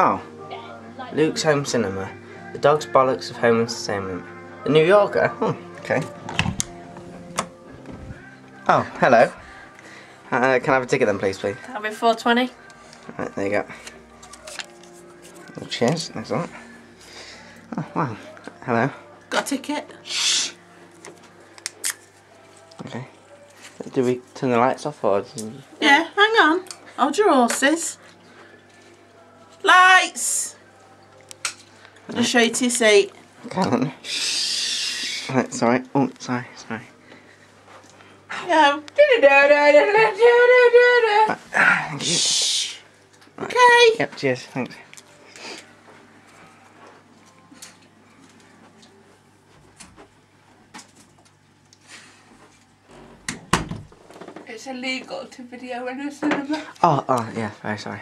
Oh, Luke's Home Cinema. The dog's bollocks of home entertainment. The New Yorker? Oh, okay. Oh, hello. Uh, can I have a ticket then, please, please? That'll be 420. Right, there you go. Oh, cheers. Thanks a lot. Oh, wow. Hello. Got a ticket? Okay. Do we turn the lights off or? Yeah, hang on. Hold your horses. Lights! I'll just show you to your seat. Can't. Right, sorry. Oh, sorry, sorry. Go. Shh. Okay. Yep, cheers. Thanks. It's illegal to video in a cinema. Oh, oh, yeah, very sorry.